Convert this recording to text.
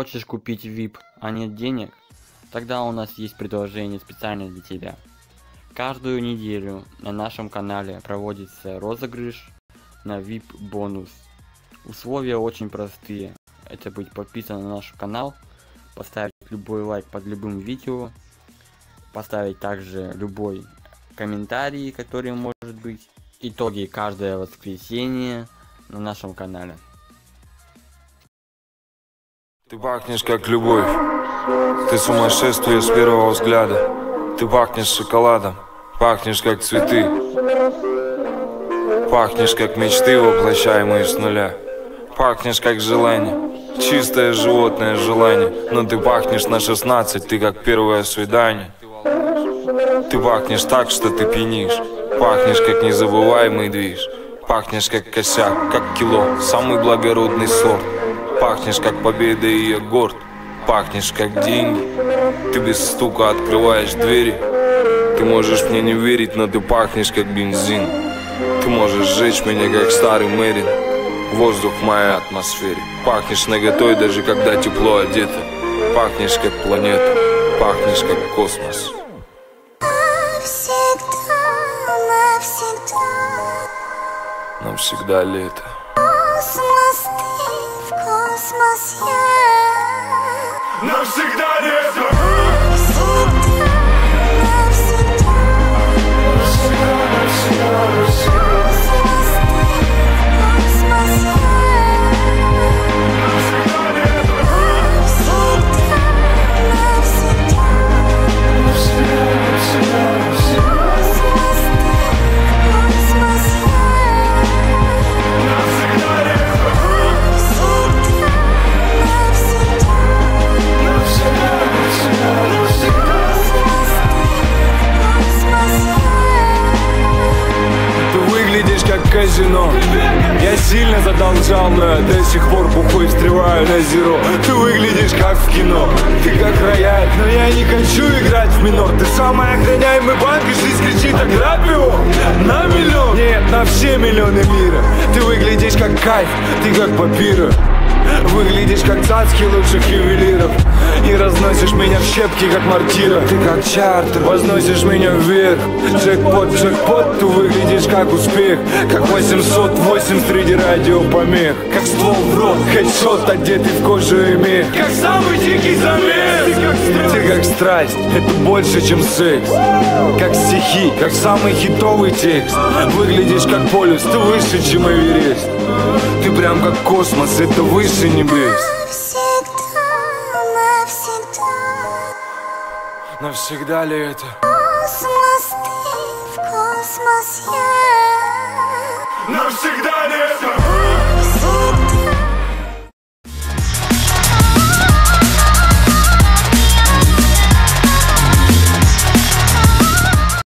хочешь купить VIP, а нет денег? Тогда у нас есть предложение специально для тебя. Каждую неделю на нашем канале проводится розыгрыш на VIP бонус. Условия очень простые. Это быть подписан на наш канал, поставить любой лайк под любым видео, поставить также любой комментарий, который может быть. Итоги каждое воскресенье на нашем канале. Ты пахнешь как любовь, ты сумасшествие с первого взгляда. Ты пахнешь шоколадом, пахнешь как цветы. Пахнешь как мечты, воплощаемые с нуля. Пахнешь как желание, чистое животное желание. Но ты пахнешь на 16, ты как первое свидание. Ты пахнешь так, что ты пьянишь. Пахнешь как незабываемый движ. Пахнешь как косяк, как кило, самый благородный сорт. Пахнешь как победа и я горд. Пахнешь как деньги. Ты без стука открываешь двери. Ты можешь мне не верить, но ты пахнешь как бензин. Ты можешь сжечь меня как старый Мэрин. Воздух в моей атмосфере. Пахнешь наготой, даже когда тепло одето. Пахнешь как планета. Пахнешь как космос. Навсегда, навсегда. Лето. Космос ты космос я. Навсегда лето Навсегда, казино Я сильно задолжал, но я до сих пор бухой встреваю на зеро. Ты выглядишь как в кино Ты как рояль, но я не хочу играть в минор. Ты самый охраняемый банк и жизнь кричит ограбь его На миллион, нет, на все миллионы мира. Ты выглядишь как кайф, ты как папира Выглядишь как цацки лучших ювелиров. И разносишь меня в щепки, как мартира Ты как чартер, возносишь меня вверх. Джекпот, джекпот, ты выглядишь как успех. Как 808 среди радиопомех Как ствол в рот, хедшот, одетый в кожу и мех. Как самый дикий замес. Ты как страсть, это больше, чем секс. Как стихи, как самый хитовый текст. Выглядишь как полюс, ты выше, чем Эверест. Ты прям как космос, это выше небес Навсегда, навсегда. Навсегда ли это? Космос ты в космос я. Навсегда лето